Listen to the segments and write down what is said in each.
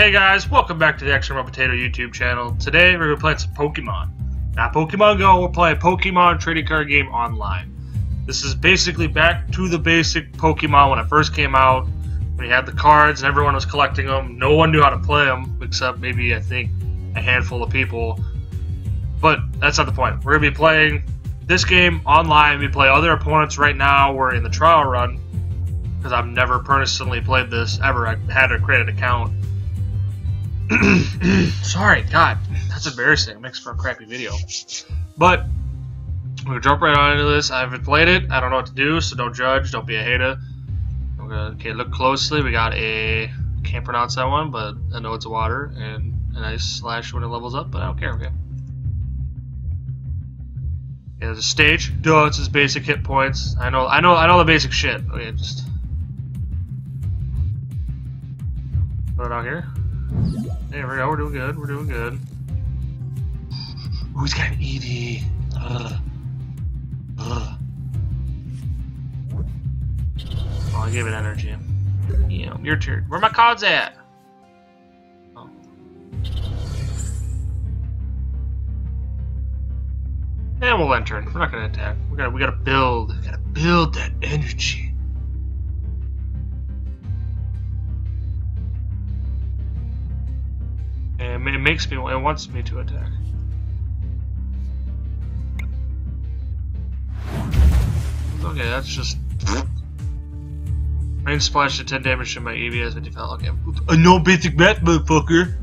Hey guys, welcome back to the Extra Potato YouTube channel. Today we're gonna play some Pokemon. Not Pokemon Go, we're playing Pokemon trading card game online. This is basically back to the basic Pokemon when it first came out. When you had the cards and everyone was collecting them. No one knew how to play them, except maybe I think a handful of people. But that's not the point. We're gonna be playing this game online. We play other opponents right now. We're in the trial run because I've never personally played this ever. I had to create an account. Sorry, God, that's embarrassing. It makes for a crappy video. But we're gonna jump right on into this. I haven't played it. I don't know what to do, so don't judge. Don't be a hater. Okay. Look closely. We got a can't pronounce that one, but I know it's water and a nice slash when it levels up. But I don't care. Okay. Yeah, there's a stage. Duh, it's his basic hit points. I know, I know, I know the basic shit. Okay, just put it out here. There we go. We're doing good. We're doing good. He's got an Eevee. Ugh. Ugh. Oh, I gave it energy. Yeah, your turn. Where my cards at? Oh. And we'll enter. We're not gonna attack. We gotta we gotta build. We gotta build that energy. It makes me it wants me to attack. Okay, that's just Rain splash to 10 damage to my as 55. Okay. A no basic math, motherfucker.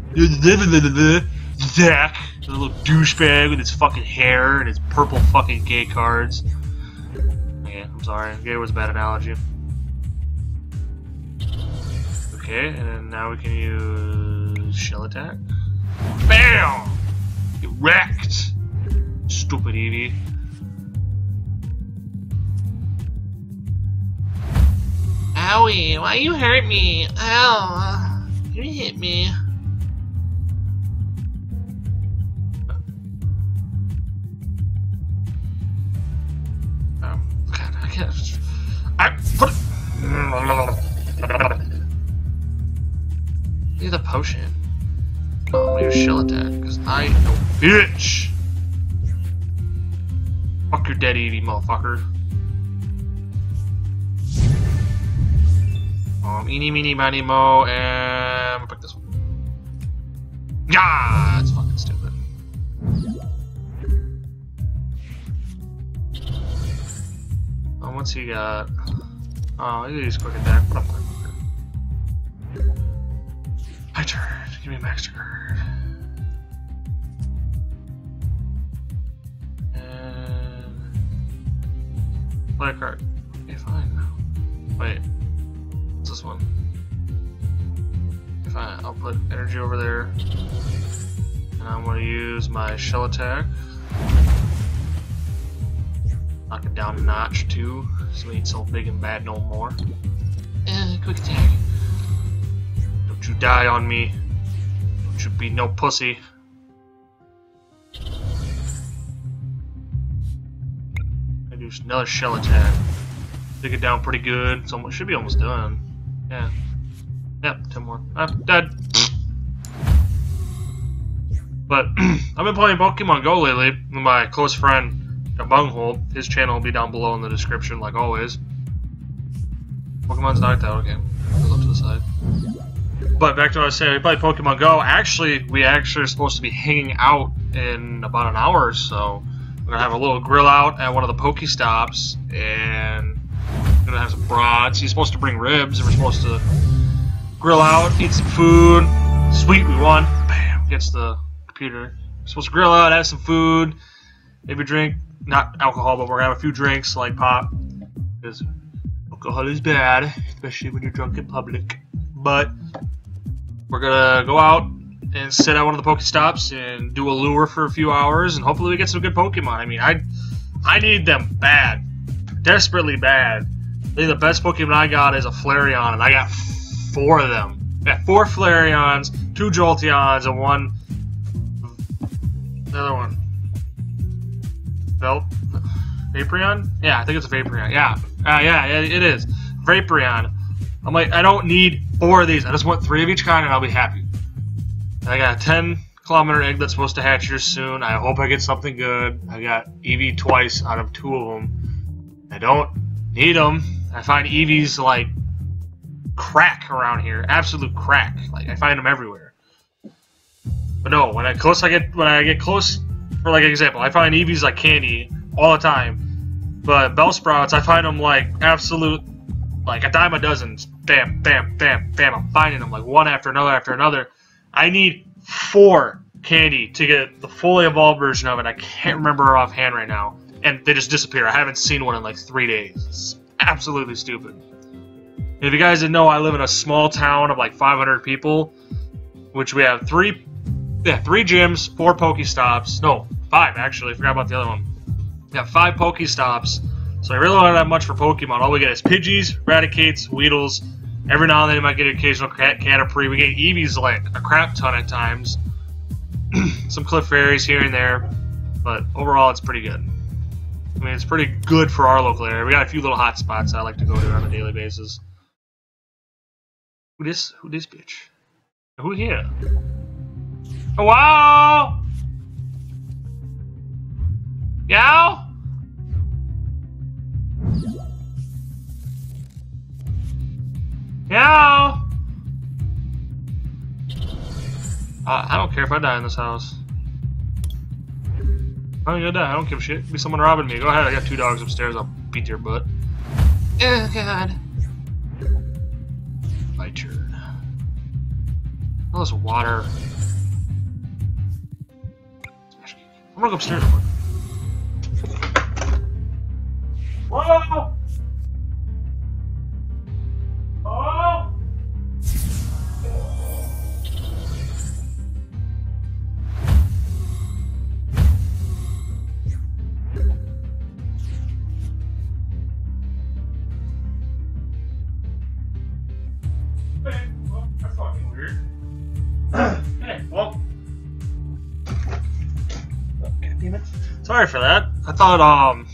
Zach. A little douchebag with his fucking hair and his purple fucking gay cards. Yeah, I'm sorry. Gay was a bad analogy. Okay, and now we can use shell attack. BAM! Get wrecked! Stupid Eevee. Owie, why you hurt me? Ow. You hit me. Oh, God, I can't. I put Need the potion. Oh, use shell attack, because I know bitch! Fuck your dead Eevee, motherfucker. Um, eeny, meeny, miny, mo, and I'll pick this one. Yeah, it's fucking stupid. Oh, what's he got? Oh, he use quick attack. A My turn. Give me a max card. And a card. Okay, fine. Wait What's this one? I, I'll put energy over there, and I'm going to use my shell attack. Knock it down a notch too, so it ain't so big and bad no more. And quick attack. Don't you die on me. Don't be no pussy. I do another shell attack. Dig it down pretty good. It's almost, should be almost done. Yeah. Yep, ten more. I'm dead. But I've been playing Pokemon Go lately with my close friend, Bunghole. His channel will be down below in the description, like always. Pokemon's knocked out. Okay, goes up to the side. But back to what I was saying, we play Pokemon Go. Actually, we actually are supposed to be hanging out in about an hour or so. We're gonna have a little grill out at one of the Pokestops, and we're gonna have some brats. He's supposed to bring ribs, and we're supposed to grill out, eat some food. Sweet, we won. Bam, gets the computer. We're supposed to grill out, have some food, maybe drink, not alcohol, but we're gonna have a few drinks like pop, because alcohol is bad, especially when you're drunk in public. But we're gonna go out and sit at one of the Pokestops and do a lure for a few hours, and hopefully we get some good Pokemon. I mean, I I need them bad, desperately bad. I think the best Pokemon I got is a Flareon, and I got four of them. I got four Flareons, two Jolteons, and one. The other one. Vel. Vaporeon? Yeah, I think it's a Vaporeon. Yeah. Uh, yeah, it is. Vaporeon. I'm like, I don't need four of these. I just want three of each kind, and I'll be happy. I got a 10 kilometer egg that's supposed to hatch here soon. I hope I get something good. I got Eevee twice out of two of them. I don't need them. I find Eevees like crack around here, absolute crack. Like I find them everywhere. But no, when I close, I get when I get close. For like example, I find Eevees like candy all the time. But Bellsprouts, I find them like absolute, like a dime a dozen. Bam, bam, bam, bam. I'm finding them like one after another after another. I need four candy to get the fully evolved version of it. I can't remember offhand right now. And they just disappear. I haven't seen one in like three days. It's absolutely stupid. If you guys didn't know, I live in a small town of like 500 people, which we have three, yeah, three gyms, four Pokestops. No, five actually. I forgot about the other one. We have five Pokestops, so I really don't have much for Pokemon. All we get is Pidgeys, Raticates, Weedles. Every now and then you might get an occasional cat Caterpie. We get Eevees like a crap ton at times. Some Clefairies here and there, but overall it's pretty good. I mean, it's pretty good for our local area. We got a few little hot spots I like to go to on a daily basis. Who this? Who this bitch? Who here? Hello? Yow? Yow? Uh, I don't care if I die in this house. I'm gonna die. I don't give a shit. Be someone robbing me. Go ahead. I got two dogs upstairs. I'll beat your butt. Oh god. My turn. All this water. I'm gonna go upstairs. Whoa! Sorry for that. I thought, um.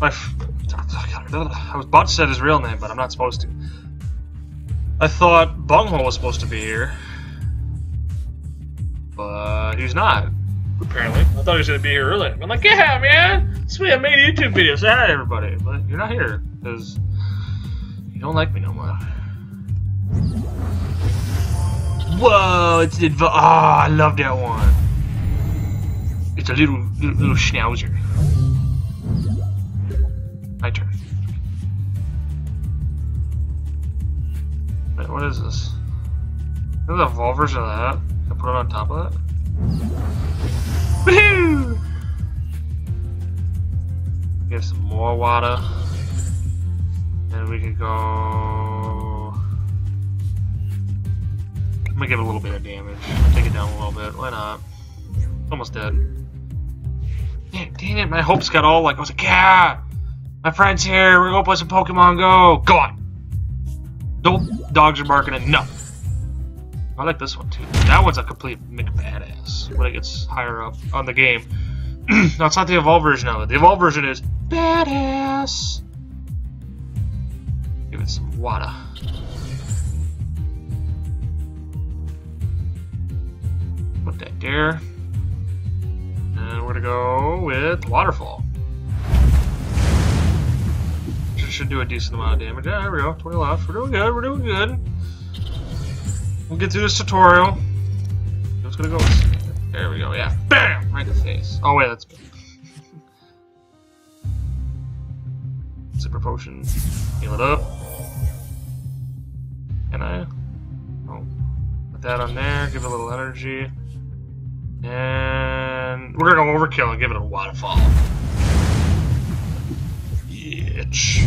My. F- I was about to say his real name, but I'm not supposed to. I thought Bunghole was supposed to be here. But he's not. Apparently. I thought he was going to be here earlier. I'm like, yeah, man! Sweet, I made a YouTube video. Say hi to everybody. But you're not here. Because you don't like me no more. Whoa, it's the oh, I love that one. It's a little little, little schnauzer. My turn. Wait, what is this? There's a evolve version of that. Can I put it on top of that? Woohoo! Get some more water. And we can go. I'm gonna give it a little bit of damage. Take it down a little bit. Why not? Almost dead. Dang, dang it, my hopes got all like, I was like, yeah! My friend's here, we're gonna play some Pokemon Go! Go on! Nope, dogs are barking enough. I like this one too. That one's a complete McBadass when it gets higher up on the game. no, it's not the evolved version of it. The evolved version is badass. Give it some water. Put that there. And we're gonna go with waterfall. Should, should do a decent amount of damage. Yeah, there we go. 20 left. We're doing good. We're doing good. We'll get through this tutorial. Just gonna go. There we go. Yeah. Bam! Right in the face. Oh wait, that's. Super potion. Heal it up. Can I? Oh. Put that on there. Give it a little energy. And we're gonna go overkill and give it a waterfall. Bitch.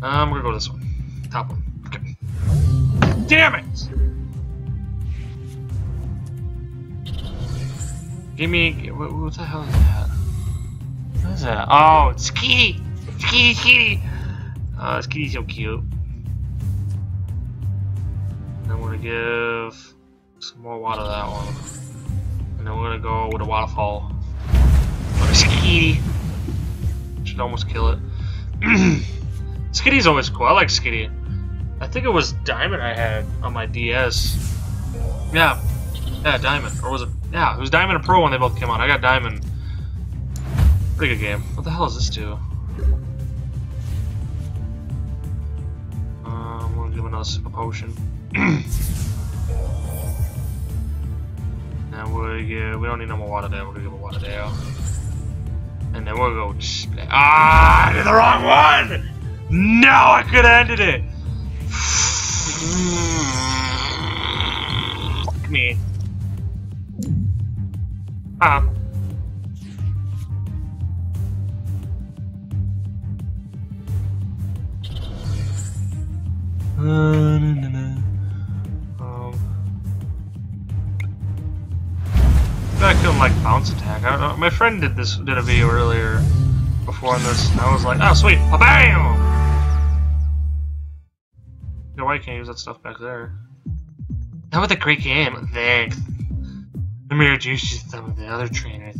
Um, we're gonna go this one. Top one. Okay. Damn it! Give me. What, what the hell is that? What is that? Oh, it's Skitty! Skitty, Skitty! Uh, Skitty's so cute. We're gonna give some more water that one. And then we're gonna go with a waterfall. Look, Skitty! Should almost kill it. Skitty's always cool. I like Skitty. I think it was Diamond I had on my DS. Yeah. Yeah, Diamond. Or was it? Yeah, it was Diamond and Pearl when they both came out. I got Diamond. Pretty good game. What the hell is this do? Um, I'm gonna give another of potion. now we get, we don't need no more water there. We're gonna a water there. And then we'll go. Ah, I did the wrong one! No, I could have ended it! Fuck me. Ah. Uh, na, na, na. Couldn't like bounce attack. I don't know. My friend did this did a video earlier before on this, and I was like, oh sweet, bam! Yeah, why can't use that stuff back there? That was a great game. Thanks. Introduce you to some of the other trainers.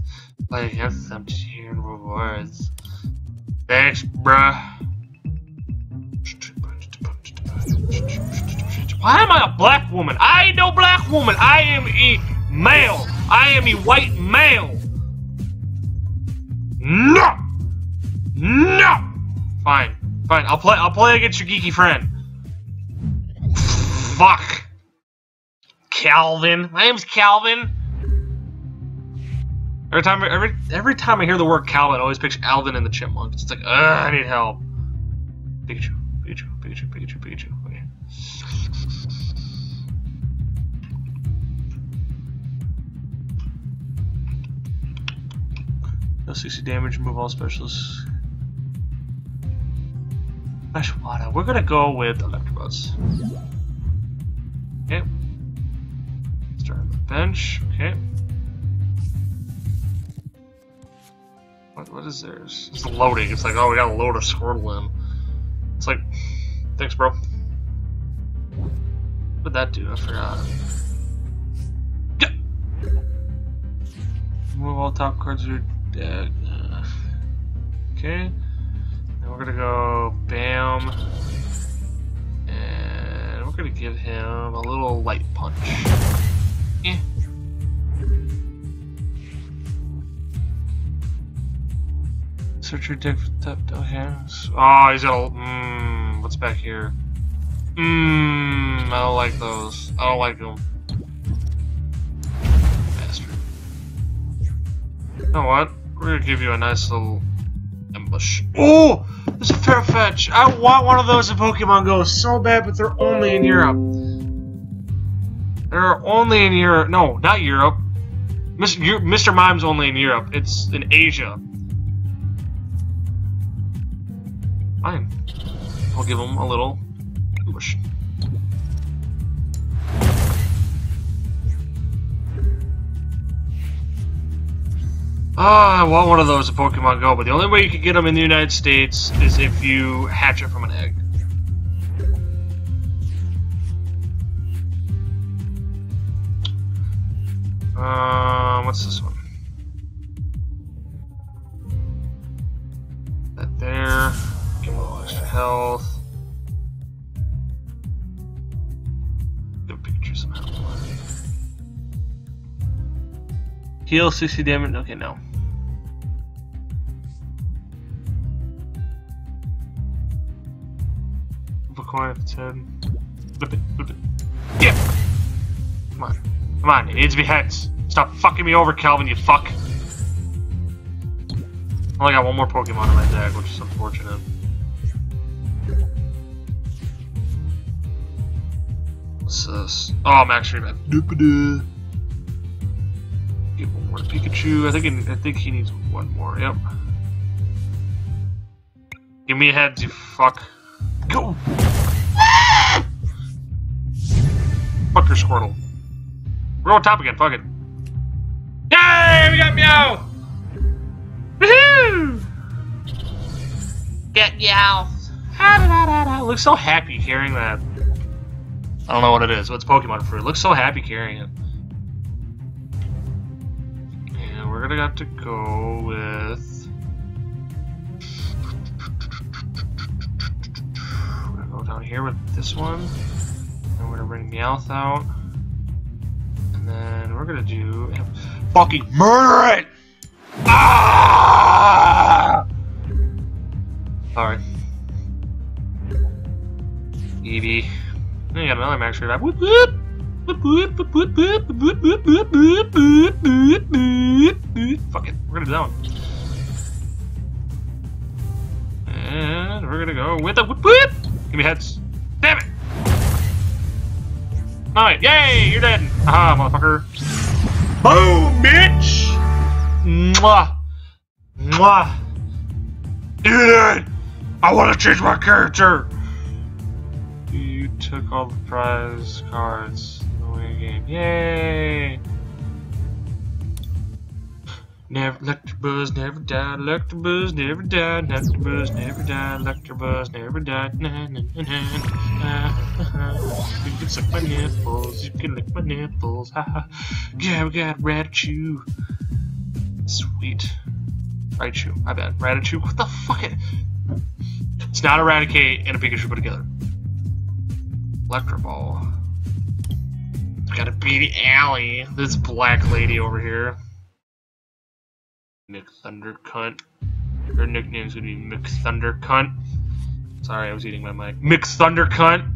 Play against them to earn rewards. Thanks, bruh. Why am I a black woman? I ain't no black woman. I am a male. I am a white male. No. No. Fine. Fine. I'll play. I'll play against your geeky friend. Fuck. Calvin. My name's Calvin. Every time, every every time I hear the word Calvin, I always picture Alvin and the Chipmunks. It's like, ugh, I need help. Pikachu, Pikachu, Pikachu, Pikachu, Pikachu. Okay. No 60 damage, remove all specialists. Fresh water. We're gonna go with Electabuzz. Okay. Start on the bench. Okay. What, what is theirs? It's loading. It's like, oh, we gotta load a Squirtle in. It's like, thanks, bro. What did that do? I forgot. Yeah. Move all top cards of your deck. Uh, okay. Then we're gonna go Bam. And we're gonna give him a little light punch. Eh. Search your deck for top okay. Oh, he's got a. Mmm, what's back here? Mmm, I don't like those. I don't like them. Bastard. You know what? We're gonna give you a nice little ambush. Oh! There's a Farfetch! I want one of those in Pokemon Go so bad, but they're only in Europe. They're only in Europe. No, not Europe. Mr. Mr. Mime's only in Europe. It's in Asia. Fine. I'll give him a little push. Ah, I want one of those in Pokemon Go, but the only way you can get them in the United States is if you hatch it from an egg. Um, what's this one? That there. Give a little extra health. Give Pikachu some health. Heal 60 damage. Okay, no. If it's head. Flip it, flip it. Yeah! Come on. Come on, it needs to be heads. Stop fucking me over, Calvin, you fuck. I only got one more Pokemon in my deck, which is unfortunate. What's this? Oh, Max Remand. Doop-a-doo. One more Pikachu. I think I think he needs one more. Yep. Give me heads, you fuck. Go. Fuck your Squirtle. We're on top again. Fuck it. Yay! We got Meowth. Woohoo! Get Meowth. Ah, Looks so happy carrying that. I don't know what it is. What's Pokemon fruit? Looks so happy carrying it. And we're gonna have to go with. down here with this one. And we're gonna bring Meowth out. And then we're gonna do fucking murder it! Ah! Alright. EB. Then you got another max revive. Whoop whoop! Fuck it, we're gonna do that one. And we're gonna go with a whoop whoop! Give me heads. Damn it! Alright, yay! You're dead! Aha, motherfucker. Boom, bitch! Mwah! Mwah! Dude! I wanna change my character! You took all the prize cards in the game. Yay! Never Electabuzz never died, Electabuzz never died, Electabuzz never died, Electabuzz never died. Na, na, na, na, na. You can suck my nipples, you can lick my nipples, ha ha. Yeah, we got Ratachu. Sweet. Raichu, my bad. Ratachu, what the fuck? It's not Eradicate and a Pikachu put together. Electro Ball. Gotta be the alley. This black lady over here. Mick Thunder Cunt. Her nickname's gonna be Mick Thunder Cunt. Sorry, I was eating my mic. Mick Thunder Cunt.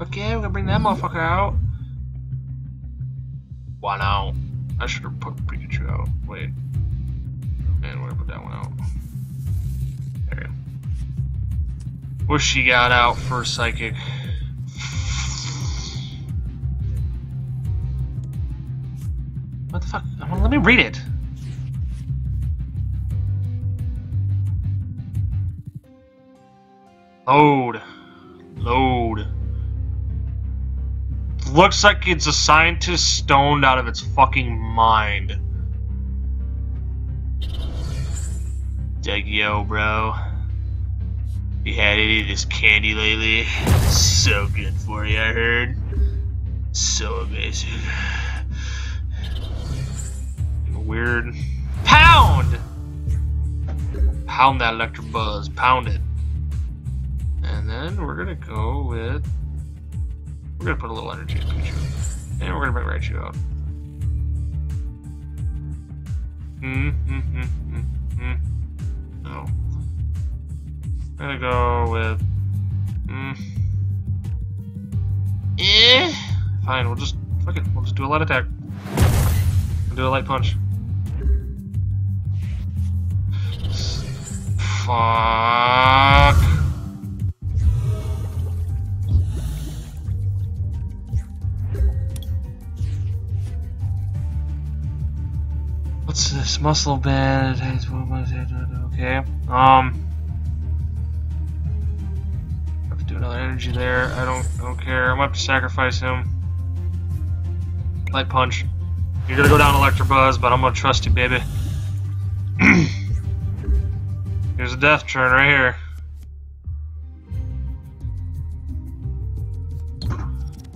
Okay, we're gonna bring that motherfucker out. Why now? I should have put Pikachu out. Wait. And we're gonna put that one out. There you go. What she got out for Psychic? What the fuck? Let me read it. Load. Load. Looks like it's a scientist stoned out of its fucking mind. Dag yo, bro. You had any of this candy lately? So good for you, I heard. So amazing. Weird. Pound! Pound that Electabuzz. Pound it. And then we're gonna go with. We're gonna put a little energy in Pikachu. And we're gonna bring Raichu out. Hmm, hmm, hmm, hmm, hmm. No. I'm gonna go with. Mm. Eh. Fine, we'll just. Fuck it. We'll just do a light attack. We'll do a light punch. Fuck. What's this? Muscle band. Okay. Um. I Have to do another energy there. I don't. I don't care. I'm have to sacrifice him. Light punch. You're gonna go down Electabuzz, but I'm gonna trust you, baby. Here's a death turn right here.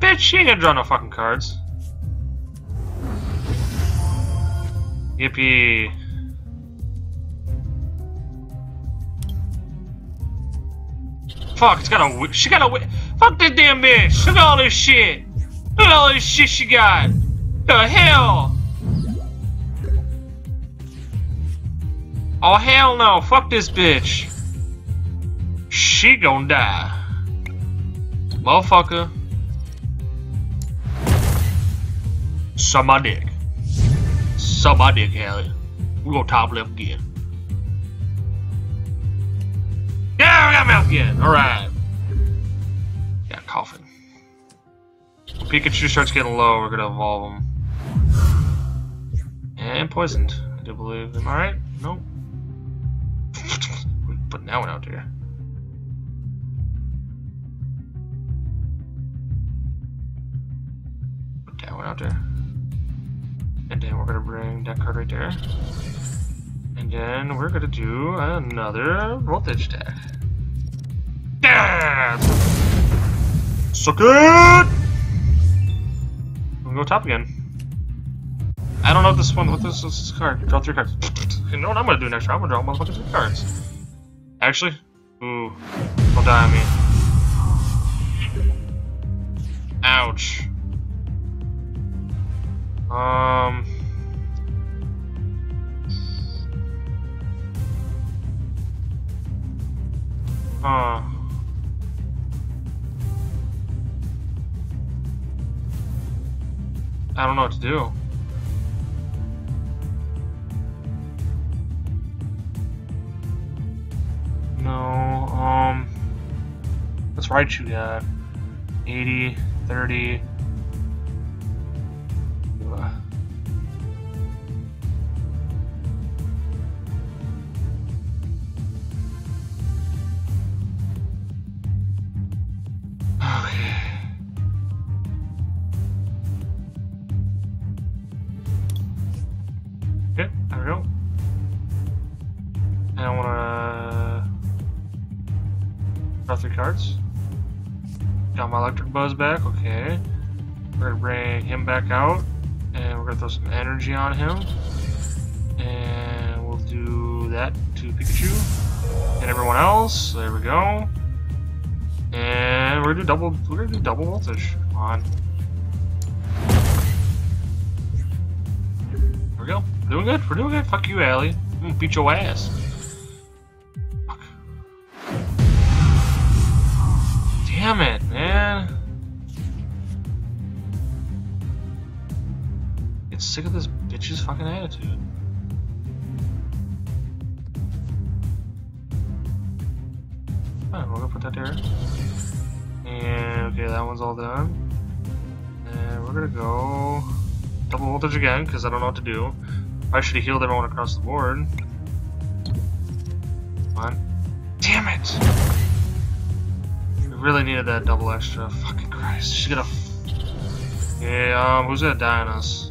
Bitch, she ain't gonna draw no fucking cards. Yippee. Fuck, it's got a. She got a. Fuck this damn bitch! Look at all this shit! Look at all this shit she got! The hell! Oh hell no! Fuck this bitch! She gon' die. Motherfucker. Suck my dick. Suck my dick, Haley. We go top left again. Yeah, we got mouth again. Alright. Got. When Pikachu starts getting low, we're gonna evolve him. And poisoned, I do believe. Am I right? Nope. We're putting that one out there. Put that one out there. And then we're gonna bring that card right there. And then we're gonna do another voltage deck. Damn! Suck it! We'll go top again. I don't know if this one, what this, this card? Draw three cards. you know what I'm gonna do next round? I'm gonna draw a bunch of three cards. Actually, ooh, don't die on me. Ouch. Um. Huh. I don't know what to do. No, um, let's Raichu got 80, 30. Got my Electabuzz back, okay. We're gonna bring him back out, and we're gonna throw some energy on him. And we'll do that to Pikachu. And everyone else, there we go. And we're gonna do double we're gonna do double voltage. Come on. There we go. Doing good. We're doing good. Fuck you, Allie. I'm gonna beat your ass. Attitude. Fine, we're gonna put that there. And okay, that one's all done. And we're gonna go double voltage again because I don't know what to do. I should have healed everyone across the board. Come on. Damn it! We really needed that double extra. Fucking Christ. She's gonna. Yeah, um, who's gonna die on us?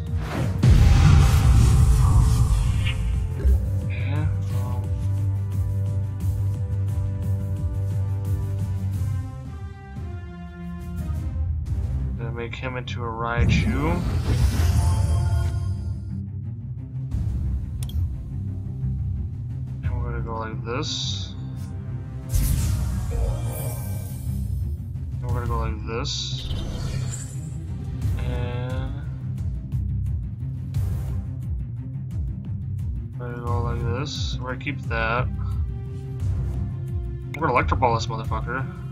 Make him into a Raichu. And we're gonna go like this. And we're gonna go like this. And we're gonna go like this. We're gonna keep that. We're gonna electric ball this motherfucker.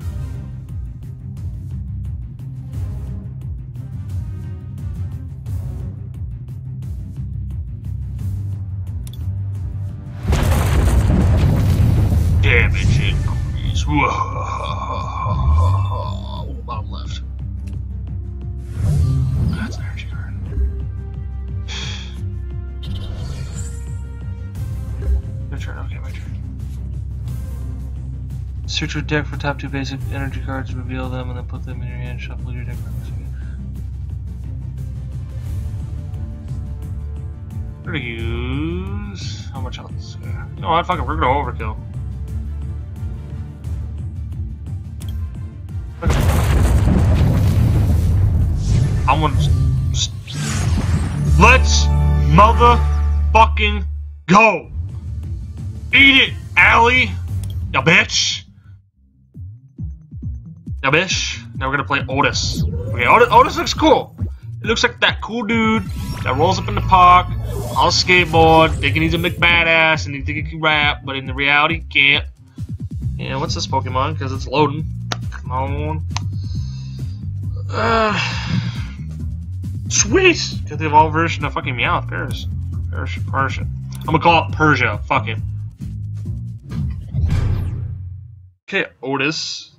Search your deck for top two basic energy cards, reveal them, and then put them in your hand. Shuffle your deck. We're gonna use how much else? Uh, you know what? We're gonna overkill. I'm gonna. Let's motherfucking go! Eat it, Allie! Ya bitch! Bitch! Now we're gonna play Otis. Okay, Otis, Otis looks cool. It looks like that cool dude that rolls up in the park on a skateboard, thinking he's a McBadass and he think he can rap, but in the reality, he can't. And what's this Pokemon? Because it's loading. Come on. Uh, sweet! Get the evolved version of fucking Meowth. Paris. Paris. Persia. I'm gonna call it Persia. Fuck it. Okay, Otis.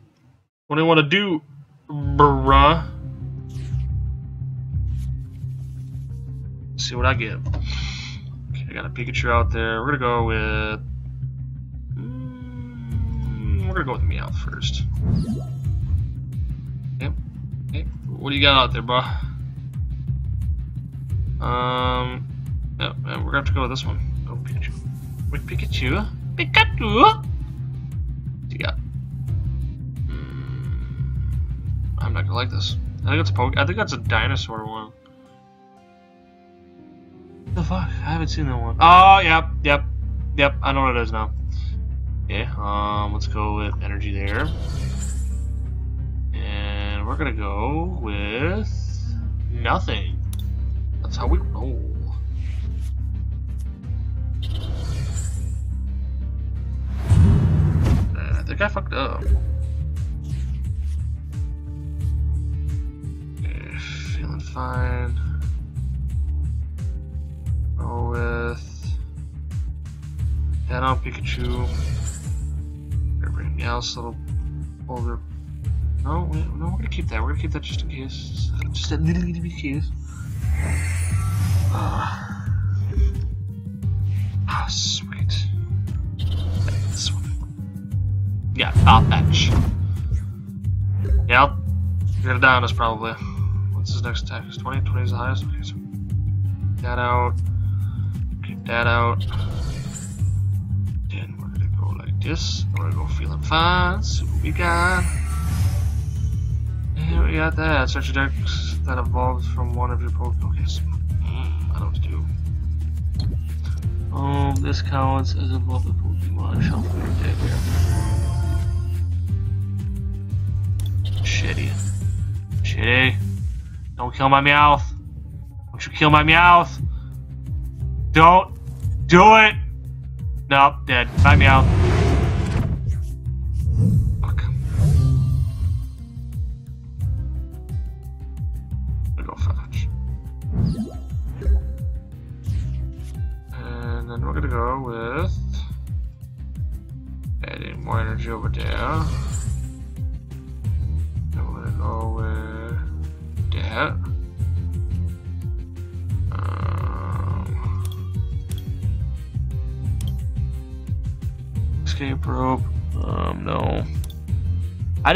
What do you want to do, bruh? Let's see what I get. Okay, I got a Pikachu out there. We're gonna go with. Mm, we're gonna go with Meowth first. Yep. Hey, what do you got out there, bruh? Um, yeah, we're gonna have to go with this one. Go Pikachu. Wait, Pikachu? Pikachu? What you got? Gonna like this. I think it's a poke. I think that's a dinosaur one. The fuck? I haven't seen that one. Oh, yep, yep, yep. I know what it is now. Yeah. Um, let's go with energy there. And we're gonna go with nothing. That's how we roll. I think I fucked up. Fine. Go with head on Pikachu. Everything else, little older. No, wait, no, we're gonna keep that. We're gonna keep that just in case. Just a little bit of case. Ah, ah, sweet. This one. Yeah, fetch. Yep. Gonna die on us probably. What's his next attack? Is 20? 20 is the highest? So that out. Get that out. Then we're gonna go like this. We're gonna go feeling fine. See what we got. And we got that. Search your decks that evolves from one of your Pokemon. Okay, so, mm, I don't do. Um, this counts as a evolved Pokemon. Shuffle your deck here. Shitty. Shitty. Don't kill my Meowth. Don't you kill my Meowth. Don't do it. Nope, dead. Bye, Meowth.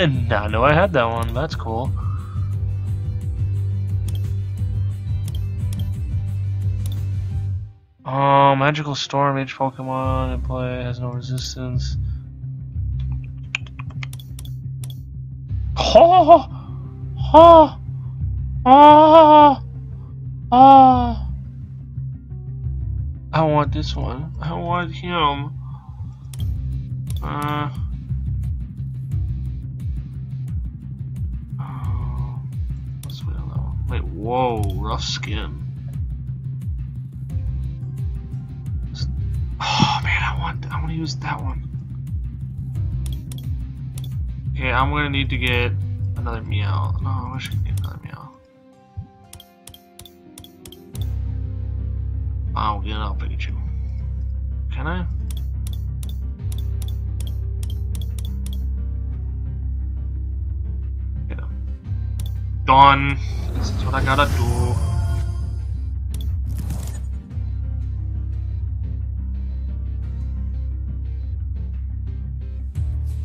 Did not know I had that one. That's cool. Oh, magical storm. Each Pokemon in play has no resistance. Oh, oh, oh, oh. I want this one. I want him. Uh. Wait whoa, rough skin. Oh man, I want I want to use that one. Okay, I'm gonna need to get another meow. No, I wish I could get another meow. I'll get out Pikachu. Can I? This is what I gotta do.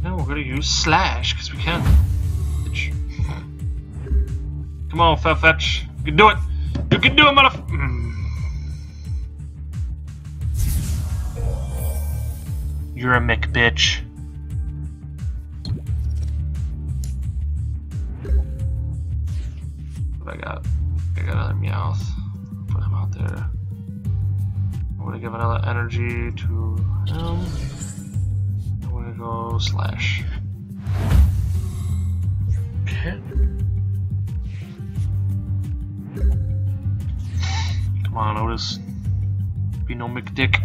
Now we're gonna use slash because we can. Come on, Farfetch. You can do it. You can do it, motherfucker. Mm. You're a Mick bitch. Got? I got another Meowth. Put him out there. I'm gonna give another energy to him. I'm gonna go slash. Okay. Come on, Otis. Be no McDick.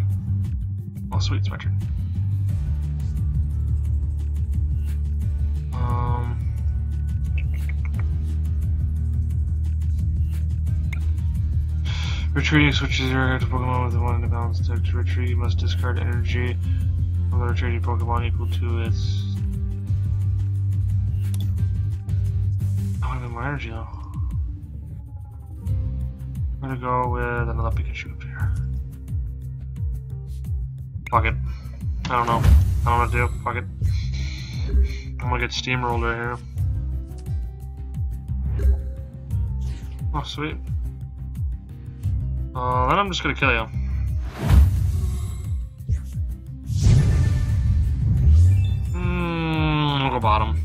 Oh, sweet, it's my turn. Retreating switches your to Pokemon with one in the balance deck. To retreat, you must discard energy from the retreating Pokemon equal to its. I want to more energy though. I'm gonna go with another Pikachu up here. Fuck it. I don't know. I don't what to do. Fuck it. I'm gonna get steamrolled right here. Oh, sweet. Uh, then I'm just gonna kill you. Hmm, we'll go bottom.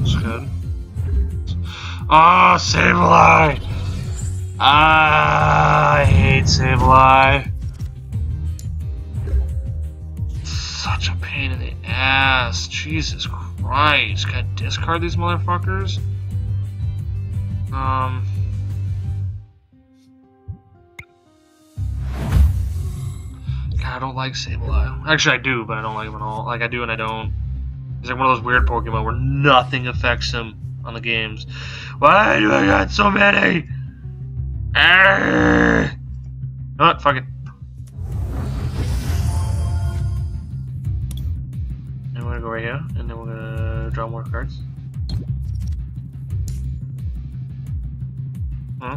That's good. Ah, oh, Sableye! Ah, I hate Sableye. Such a pain in the ass. Jesus. Christ. Can I discard these motherfuckers? Um. I don't like Sableye. Actually, I do, but I don't like him at all. Like, I do and I don't. He's like one of those weird Pokemon where nothing affects him on the games. Why do I got so many? Ah! What? Fuck it. And we're gonna go right here, and then we're gonna draw more cards. Huh?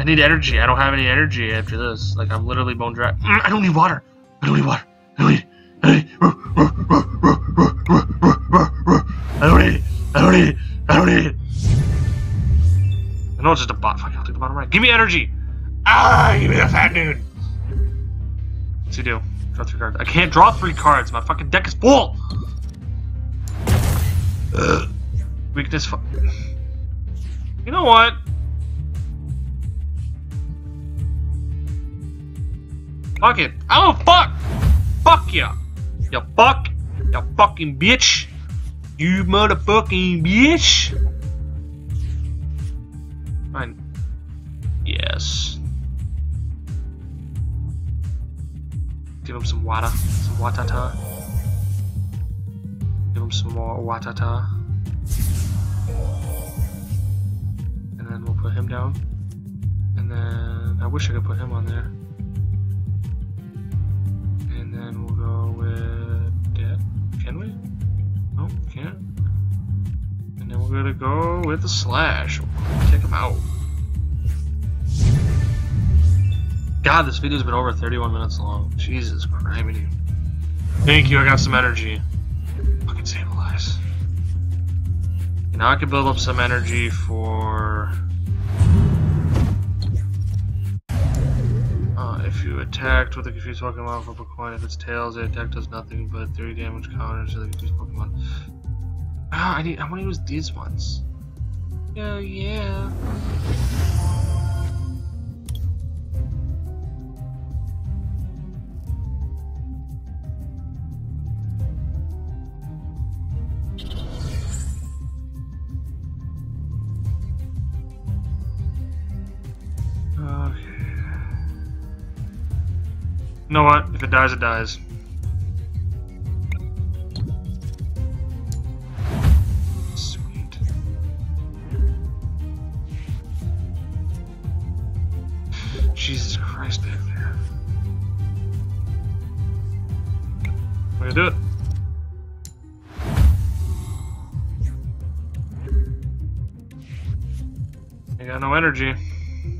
I need energy. I don't have any energy after this. Like I'm literally bone dry. Mm, I don't need water. I don't need water. I don't need. I don't need. I don't need it. I don't need it. I don't need it. I know it's just a bot. Fuck, I'll take the bottom right. Give me energy. Ah, give me the fat dude. What's he do? Draw three cards. I can't draw three cards. My fucking deck is full. Ugh. Weakness. You know what? Fuck it. Oh fuck! Fuck ya! You fuck! You fucking bitch! You motherfucking bitch! Fine. Yes. Give him some water. Some watata. Give him some more watata. And then we'll put him down. And then I wish I could put him on there. Then we'll go with that. Can we? No, can't. And then we're gonna go with the slash. Take him out. God, this video's been over 31 minutes long. Jesus Christ. Thank you, I got some energy. Fucking stabilize. Now I can build up some energy for... if you attacked with a confused Pokemon, flip a coin. If it's tails, the attack does nothing but 30 damage counters to the confused Pokemon. Ah, I need. I want to use these ones. Oh yeah. You know what? If it dies, it dies. Sweet. Jesus Christ, back there. Gonna do it. I got no energy.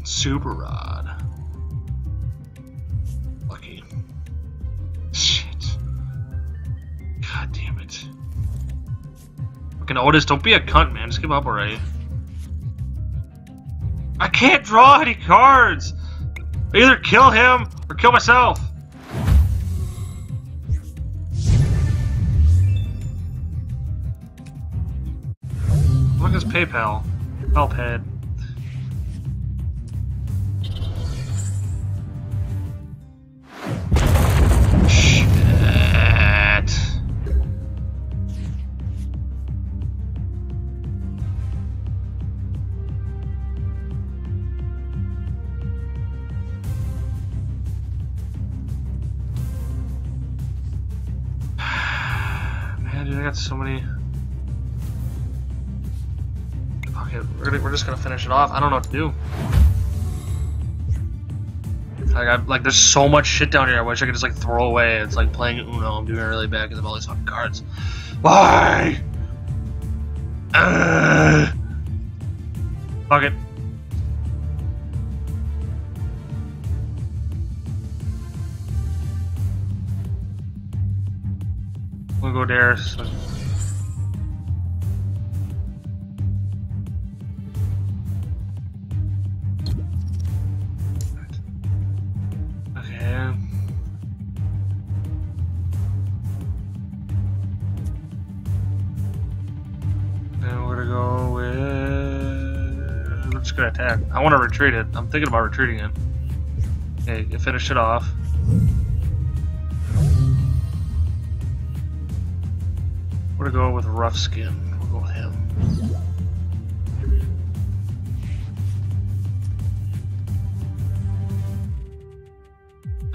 Super rod. Fucking Otis, don't be a cunt, man. Just give up already. I can't draw any cards! I either kill him or kill myself. Look at his PayPal. Help head. So many. It, we're, we're just gonna finish it off. I don't know what to do. Like, I, like, there's so much shit down here. I wish I could just like throw away. It's like playing Uno. I'm doing really bad because of all these fucking cards. Why? Uh, fuck it. We'll go there. So. Gonna go with. We're just gonna attack. I want to retreat it. I'm thinking about retreating it. Okay, you finish it off. We're gonna go with rough skin. We'll go with him.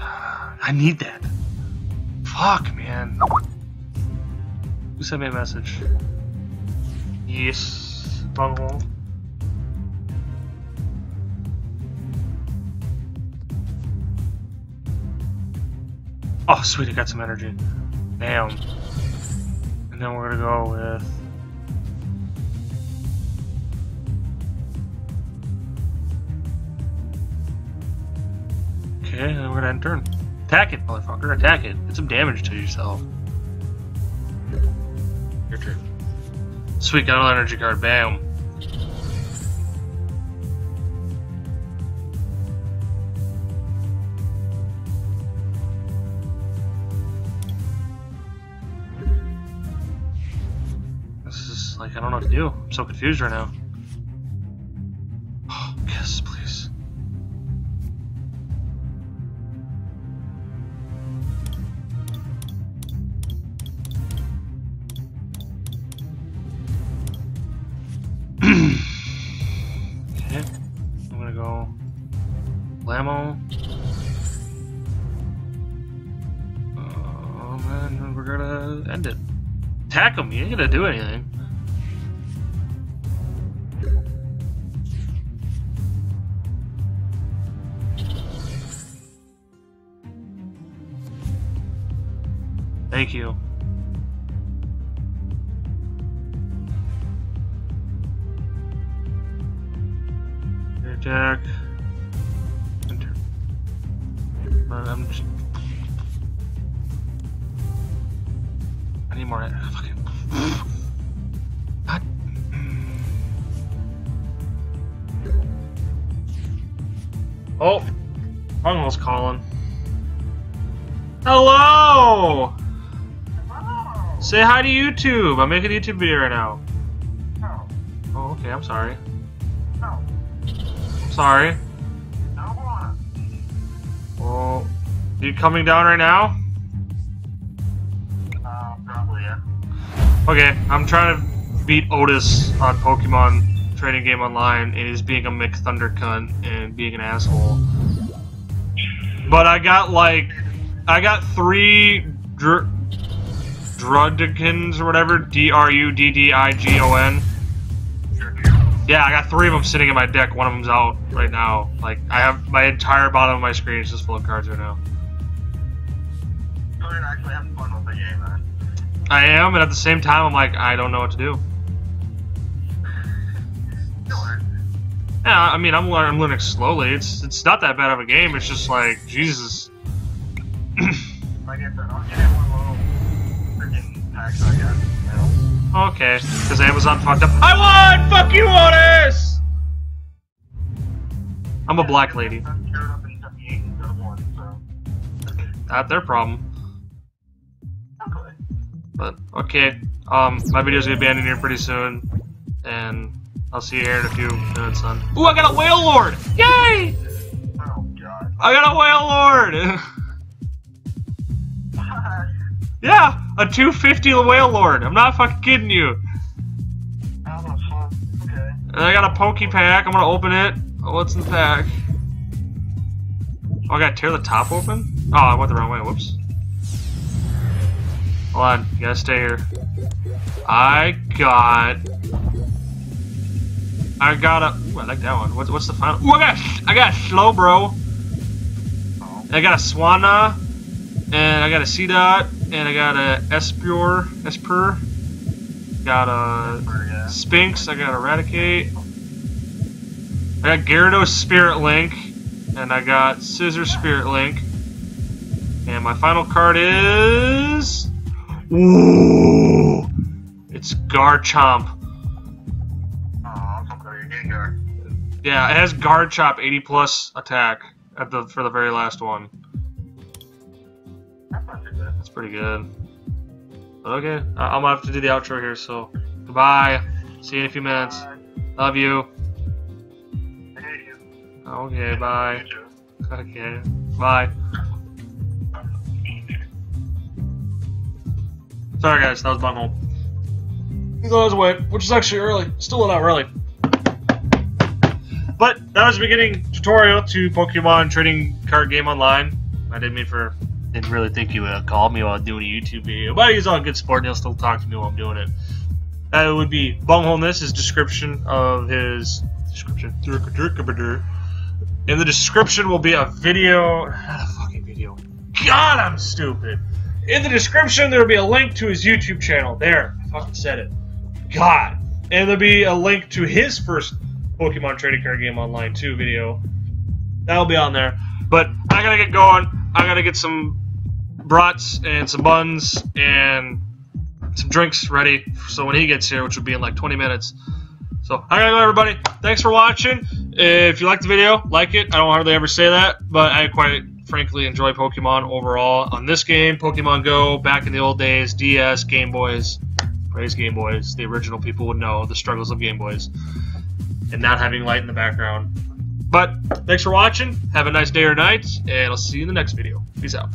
I need that. Fuck, man. Who sent me a message? Yes, bunghole. Oh, sweet, I got some energy. Damn. And then we're gonna go with. Okay, and then we're gonna end turn. Attack it, motherfucker. Attack it. Get some damage to yourself. Your turn. Sweet, got another energy card. Bam. This is like, I don't know what to do. I'm so confused right now. Oh, yes, please. Attack him, you ain't gonna do anything. Say hi to YouTube. I'm making a YouTube video right now. No, Oh, okay. I'm sorry. no, I'm sorry. no. Well, you coming down right now? Uh, probably, yeah. Okay, I'm trying to beat Otis on Pokemon Training Game Online, and he's being a Mick Thunder cunt and being an asshole. But I got like, I got three dr- Druddigons or whatever, D R U D D I G O N. Yeah, I got three of them sitting in my deck. One of them's out right now. Like, I have my entire bottom of my screen is just full of cards right now. Actually having fun with the game, man. I am, and at the same time, I'm like, I don't know what to do. Yeah, I mean, I'm learning, I'm learning slowly. It's it's not that bad of a game. It's just like Jesus. Got, you know? Okay, because Amazon fucked up. I won! Fuck you, Otis! I'm a black lady. I'm screwed up in 78 instead of 1, so. Not their problem. Okay. But okay, um, my video's gonna be ending here pretty soon, and I'll see you here in a few minutes, son. Ooh, I got a Wailord! Yay! Oh, God. I got a Wailord! yeah, a 250 Wailord. I'm not fucking kidding you. Okay. And I got a Poke Pack. I'm gonna open it. Oh, what's in the pack? Oh, I gotta tear the top open? Oh, I went the wrong way. Whoops. Hold on. You gotta stay here. I got. I got a. Ooh, I like that one. What's, what's the final? Ooh, I got. a- I got Slowbro. Oh. I got a Swanna. And I got a Seedot. And I got a Espurr. Espurr. Got a. Pretty, yeah. Spinks, I got Eradicate. I got Gyarados Spirit Link, and I got Scizor Spirit Link. And my final card is. Ooh! It's Garchomp. Some kind of Gengar. Yeah, it has guard Garchomp 80 plus attack at the for the very last one. That's pretty good. But okay, I'm gonna have to do the outro here, so goodbye. See you in a few minutes. Bye. Love you. I hate you. Okay, bye. You. Okay. Bye. Sorry guys, that was bunghole. I was away, which is actually early. Still not early. But that was the beginning tutorial to Pokemon Trading Card Game Online. I didn't mean for didn't really think he would called me while doing a YouTube video, but he's all good sport and he'll still talk to me while I'm doing it. Uh, that would be Bunghole this his description of his description. In the description will be a video not a fucking video. God I'm stupid. In the description there will be a link to his YouTube channel. There, I fucking said it. God. And there'll be a link to his first Pokemon trading card game online too video. That'll be on there. But I gotta get going. I gotta get some brats and some buns and some drinks ready so when he gets here, which will be in like 20 minutes. So I gotta go, everybody. Thanks for watching. If you liked the video, like it. I don't hardly ever say that, but I quite frankly enjoy Pokemon overall. On this game, Pokemon Go, back in the old days, DS, Game Boys, praise Game Boys. The original people would know the struggles of Game Boys and not having light in the background. But thanks for watching. Have a nice day or night, and I'll see you in the next video. Peace out.